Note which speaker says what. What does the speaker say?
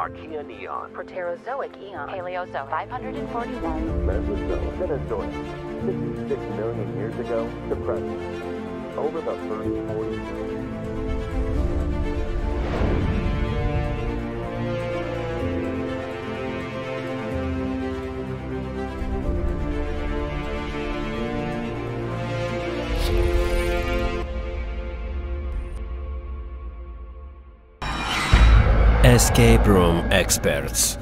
Speaker 1: Archean eon.
Speaker 2: Proterozoic eon. Paleozoic. 541.
Speaker 3: Mesozoic. Cenozoic. 66 million years ago to present. Over the first 40 years.
Speaker 4: Escape Room Experts